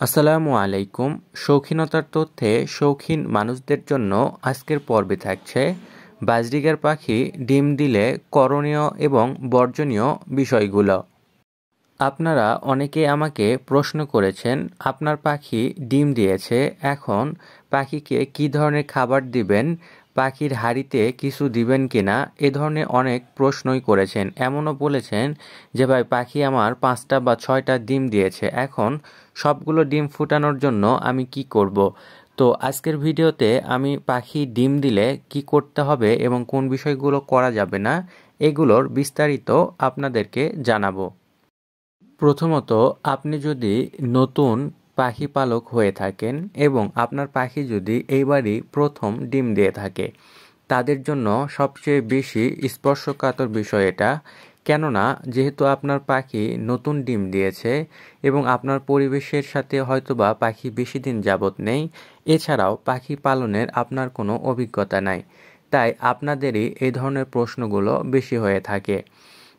আসসালামু আলাইকুম। শৌখিনতার তথ্যে শৌখিন মানুষদের জন্য আজকের পর্বে থাকছে বাজরিগার পাখি ডিম দিলে করণীয় এবং বর্জনীয় বিষয়গুলো। আপনারা অনেকে আমাকে প্রশ্ন করেছেন, আপনার পাখি ডিম দিয়েছে, এখন পাখিকে কি ধরনের খাবার দিবেন? পাখির হাড়িতে কিছু দিবেন কিনা, এ ধরনের অনেক প্রশ্নই করেছেন। এমনও বলেছেন যে, ভাই, পাখি আমার পাঁচটা বা ছয়টা ডিম দিয়েছে। এখন সবগুলো ডিম ফুটানোর জন্য আমি কি করব। তো আজকের ভিডিওতে আমি পাখি ডিম দিলে কি করতে হবে এবং কোন বিষয়গুলো করা যাবে না, এগুলোর বিস্তারিত আপনাদেরকে জানাব। প্রথমত, আপনি যদি নতুন পাখি পালক হয়ে থাকেন এবং আপনার পাখি যদি এইবারই প্রথম ডিম দিয়ে থাকে, তাদের জন্য সবচেয়ে বেশি স্পর্শকাতর বিষয় এটা। কেননা, যেহেতু আপনার পাখি নতুন ডিম দিয়েছে এবং আপনার পরিবেশের সাথে হয়তোবা পাখি বেশি দিন যাবৎ নেই, এছাড়াও পাখি পালনের আপনার কোনো অভিজ্ঞতা নাই। তাই আপনাদেরই এই ধরনের প্রশ্নগুলো বেশি হয়ে থাকে।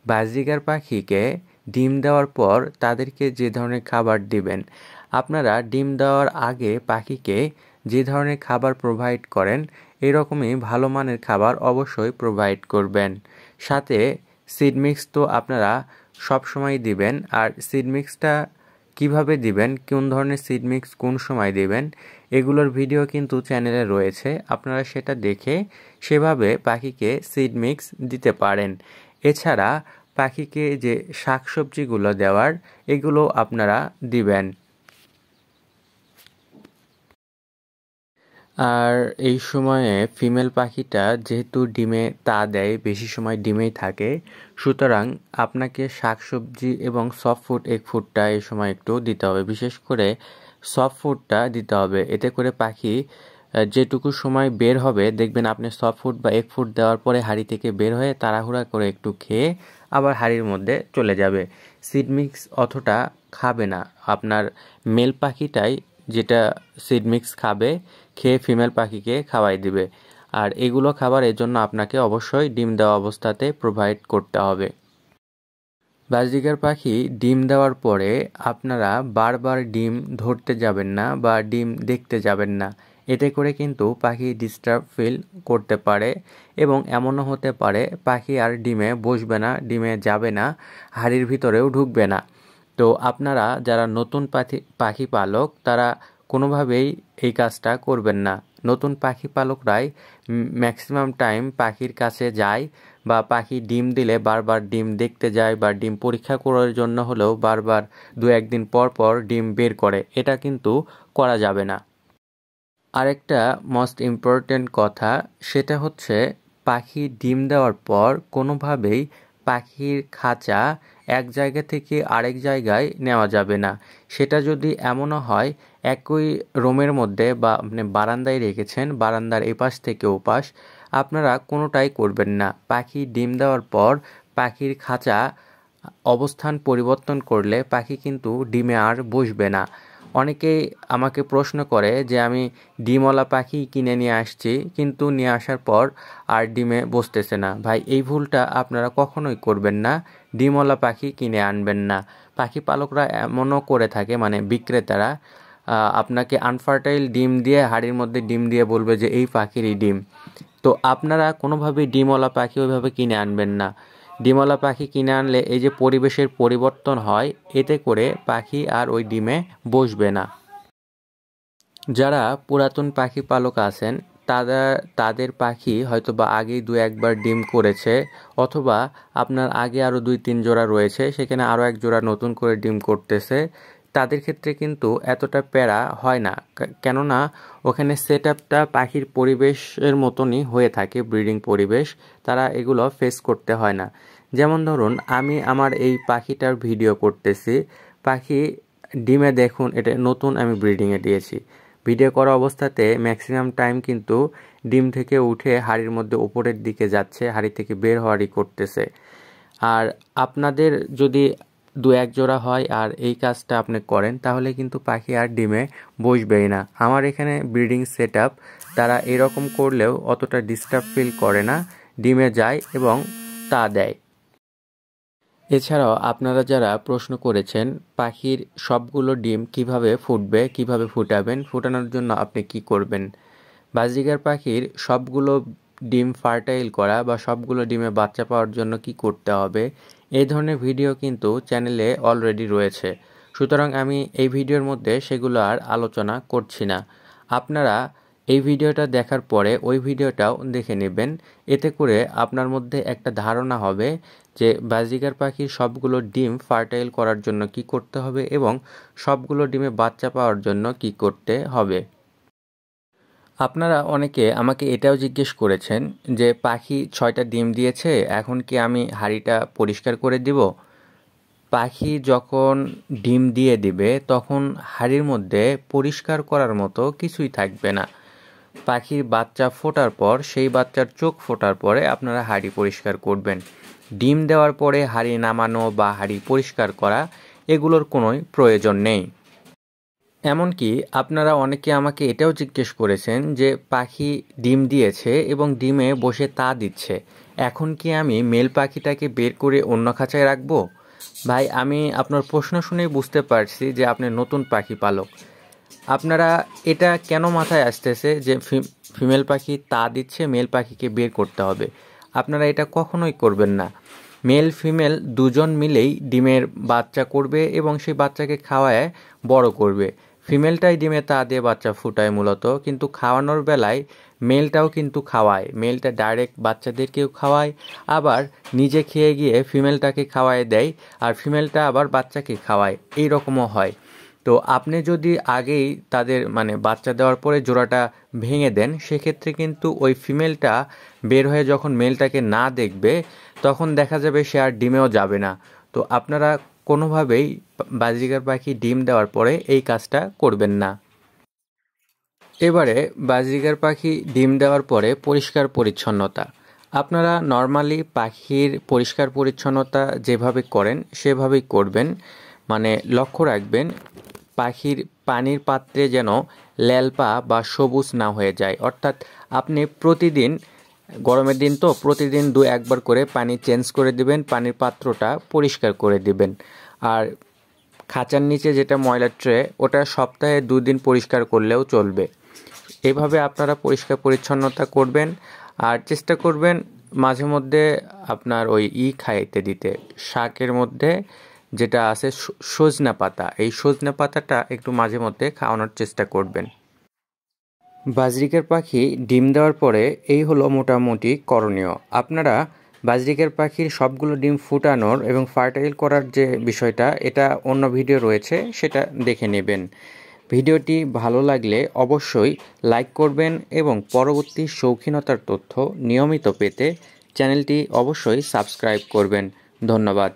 বাজিকার পাখিকে ডিম দেওয়ার পর তাদেরকে যে ধরনের খাবার দিবেন আপনারা ডিম দেওয়ার আগে পাখিকে যে ধরনের খাবার প্রোভাইড করেন, এরকমই ভালো মানের খাবার অবশ্যই প্রোভাইড করবেন। সাথে সিড মিক্স তো আপনারা সব সময় দিবেন, আর সিড মিক্সটা কীভাবে দিবেন, কোন ধরনের সিড মিক্স কোন সময় দিবেন, এগুলোর ভিডিও কিন্তু চ্যানেলে রয়েছে, আপনারা সেটা দেখে সেভাবে পাখিকে সিড মিক্স দিতে পারেন। এছাড়া পাখিকে যে শাকসবজিগুলো দেওয়ার, এগুলো আপনারা দিবেন। আর এই সময়ে ফিমেল পাখিটা যেহেতু ডিমে তা দেয়, বেশি সময় ডিমেই থাকে, সুতরাং আপনাকে শাকসবজি এবং সফট ফুড এক ফুডটা এই সময় একটু দিতে হবে। বিশেষ করে সফট ফুডটা দিতে হবে। এতে করে পাখি যেটুকু সময় বের হবে, দেখবেন আপনি সফট ফুড বা এক ফুড দেওয়ার পরে হাড়ি থেকে বের হয়ে তাড়াহুড়া করে একটু খেয়ে আবার হাড়ির মধ্যে চলে যাবে। সিড মিক্স অতটা খাবে না। আপনার মেল পাখিটাই যেটা সিড মিক্স খাবে খেয়ে ফিমেল পাখিকে খাওয়াই দিবে। আর এগুলো খাবার এর জন্য আপনাকে অবশ্যই ডিম দেওয়া অবস্থাতে প্রোভাইড করতে হবে। বাজরিকার পাখি ডিম দেওয়ার পরে আপনারা বারবার ডিম ধরতে যাবেন না বা ডিম দেখতে যাবেন না। এতে করে কিন্তু পাখি ডিস্টার্ব ফিল করতে পারে এবং এমনও হতে পারে পাখি আর ডিমে বসবে না, ডিমে যাবে না, হাড়ির ভিতরেও ঢুকবে না। তো আপনারা যারা নতুন পাখি পাখি পালক, তারা কোনোভাবেই এই কাজটা করবেন না। নতুন পাখি পালকরাই ম্যাক্সিমাম টাইম পাখির কাছে যায় বা পাখি ডিম দিলে বারবার ডিম দেখতে যায় বা ডিম পরীক্ষা করার জন্য হলেও বারবার দু একদিন পর পর ডিম বের করে। এটা কিন্তু করা যাবে না। আরেকটা মোস্ট ইম্পর্টেন্ট কথা, সেটা হচ্ছে পাখি ডিম দেওয়ার পর কোনোভাবেই পাখির খাঁচা এক জায়গা থেকে আরেক জায়গায় নেওয়া যাবে না। সেটা যদি এমনও হয়, একই রোমের মধ্যে বা আপনি বারান্দায় রেখেছেন, বারান্দার এপাশ থেকে ওপাশ, আপনারা কোনোটাই করবেন না। পাখি ডিম দেওয়ার পর পাখির খাঁচা অবস্থান পরিবর্তন করলে পাখি কিন্তু ডিমে আর বসবে না। অনেকেই আমাকে প্রশ্ন করে যে, আমি ডিমওয়ালা পাখি কিনে নিয়ে আসছি, কিন্তু নিয়ে আসার পর আর ডিমে বসতেছে না। ভাই, এই ভুলটা আপনারা কখনোই করবেন না। ডিমওয়ালা পাখি কিনে আনবেন না। পাখি পালকরা এমনও করে থাকে মানে বিক্রেতারা আপনাকে আনফার্টাইল ডিম দিয়ে, হাড়ির মধ্যে ডিম দিয়ে বলবে যে, এই পাখিরই ডিম। তো আপনারা কোনোভাবেই ডিমওয়ালা পাখি ওইভাবে কিনে আনবেন না। ডিমওয়ালা পাখি কিনে আনলে এই যে পরিবেশের পরিবর্তন হয়, এতে করে পাখি আর ওই ডিমে বসবে না। যারা পুরাতন পাখি পালক আছেন তারা, তাদের পাখি হয়তো বা আগেই দু একবার ডিম করেছে, অথবা আপনার আগে আরও দুই তিন জোড়া রয়েছে, সেখানে আরও এক জোড়া নতুন করে ডিম করতেছে। তাদের ক্ষেত্রে কিন্তু এতটা প্যারা হয় না কেননা ওখানে সেট আপটা পাখির পরিবেশের মতনই হয়ে থাকে, ব্রিডিং পরিবেশ, তারা এগুলো ফেস করতে হয় না। যেমন ধরুন, আমি আমার এই পাখিটার ভিডিও করতেছি, পাখি ডিমে দেখুন, এটা নতুন আমি ব্রিডিংয়ে দিয়েছি। ভিডিও করা অবস্থাতে ম্যাক্সিমাম টাইম কিন্তু ডিম থেকে উঠে হাড়ির মধ্যে উপরের দিকে যাচ্ছে, হাড়ি থেকে বের হওয়ারই করতেছে। আর আপনাদের যদি দু এক জোড়া হয় আর এই কাজটা আপনি করেন, তাহলে কিন্তু পাখি আর ডিমে বসবেই না। আমার এখানে ব্রিডিং সেট তারা এরকম করলেও অতটা ডিস্টার্ব ফিল করে না। ডিমে যায় এবং তা দেয়। এছাড়াও আপনারা যারা প্রশ্ন করেছেন, পাখির সবগুলো ডিম কীভাবে ফুটবে, কীভাবে ফুটাবেন, ফুটানোর জন্য আপনি কি করবেন? বাজিগার পাখির সবগুলো ডিম ফার্টাইল করা বা সবগুলো ডিমে বাচ্চা পাওয়ার জন্য কি করতে হবে এই ধরনের ভিডিও কিন্তু চ্যানেলে অলরেডি রয়েছে। সুতরাং আমি এই ভিডিওর মধ্যে সেগুলো আর আলোচনা করছি না। আপনারা এই ভিডিওটা দেখার পরে ওই ভিডিওটাও দেখে নেবেন। এতে করে আপনার মধ্যে একটা ধারণা হবে যে বাজিকার পাখির সবগুলো ডিম ফার্টাইল করার জন্য কি করতে হবে এবং সবগুলো ডিমে বাচ্চা পাওয়ার জন্য কি করতে হবে। আপনারা অনেকে আমাকে এটাও জিজ্ঞেস করেছেন যে, পাখি ছয়টা ডিম দিয়েছে, এখন কি আমি হাঁড়িটা পরিষ্কার করে দিব? পাখি যখন ডিম দিয়ে দিবে, তখন হাড়ির মধ্যে পরিষ্কার করার মতো কিছুই থাকবে না। পাখির বাচ্চা ফোটার পর, সেই বাচ্চার চোখ ফোটার পরে আপনারা হাড়ি পরিষ্কার করবেন। ডিম দেওয়ার পরে হাড়ি নামানো বা হাড়ি পরিষ্কার করা, এগুলোর কোনোই প্রয়োজন নেই। এমনকি আপনারা অনেকে আমাকে এটাও জিজ্ঞেস করেছেন যে, পাখি ডিম দিয়েছে এবং ডিমে বসে তা দিচ্ছে, এখন কি আমি মেল পাখিটাকে বের করে অন্য খাঁচায় রাখব? ভাই, আমি আপনার প্রশ্ন শুনেই বুঝতে পারছি যে, আপনি নতুন পাখি পালক। আপনারা এটা কেন মাথায় আসতেছে যে ফিমেল পাখি তা দিচ্ছে, মেল পাখিকে বের করতে হবে? আপনারা এটা কখনোই করবেন না। মেল, ফিমেল দুজন মিলেই ডিমের বাচ্চা করবে এবং সেই বাচ্চাকে খাওয়ায় বড় করবে। ফিমেলটাই ডিমে তা দিয়ে বাচ্চা ফুটায় মূলত, কিন্তু খাওয়ানোর বেলায় মেলটাও কিন্তু খাওয়ায়। মেলটা ডাইরেক্ট বাচ্চাদেরকেও খাওয়ায়, আবার নিজে খেয়ে গিয়ে ফিমেলটাকে খাওয়ায় দেয়, আর ফিমেলটা আবার বাচ্চাকে খাওয়ায়। এই রকমও হয়। তো আপনি যদি আগেই তাদের মানে বাচ্চা দেওয়ার পরে জোড়াটা ভেঙে দেন, সেক্ষেত্রে কিন্তু ওই ফিমেলটা বের হয়ে যখন মেলটাকে না দেখবে, তখন দেখা যাবে সে আর ডিমেও যাবে না। তো আপনারা কোনোভাবেই বাজিকার পাখি ডিম দেওয়ার পরে এই কাজটা করবেন না। এবারে বাজিকার পাখি ডিম দেওয়ার পরে পরিষ্কার পরিচ্ছন্নতা। আপনারা নর্মালি পাখির পরিষ্কার পরিচ্ছন্নতা যেভাবে করেন, সেভাবেই করবেন। মানে লক্ষ্য রাখবেন পাখির পানির পাত্রে যেন ল্যালপা বা সবুজ না হয়ে যায়। অর্থাৎ আপনি প্রতিদিন, গরমের দিন তো, প্রতিদিন দু একবার করে পানি চেঞ্জ করে দিবেন, পানির পাত্রটা পরিষ্কার করে দিবেন। আর খাঁচার নিচে যেটা ময়লার ট্রে, ওটা সপ্তাহে দুদিন পরিষ্কার করলেও চলবে। এভাবে আপনারা পরিষ্কার পরিচ্ছন্নতা করবেন আর চেষ্টা করবেন মাঝে মধ্যে আপনার ওই ই খাইতে দিতে। শাকের মধ্যে যেটা আছে সজনা পাতা। এই সজনা পাতাটা একটু মাঝে মধ্যে খাওয়ানোর চেষ্টা করবেন। বাজরিকের পাখি ডিম দেওয়ার পরে এই হলো মোটামুটি করণীয়। আপনারা বাজরিকের পাখির সবগুলো ডিম ফুটানোর এবং ফার্টাইল করার যে বিষয়টা, এটা অন্য ভিডিও রয়েছে, সেটা দেখে নেবেন। ভিডিওটি ভালো লাগলে অবশ্যই লাইক করবেন এবং পরবর্তী শৌখিনতার তথ্য নিয়মিত পেতে চ্যানেলটি অবশ্যই সাবস্ক্রাইব করবেন। ধন্যবাদ।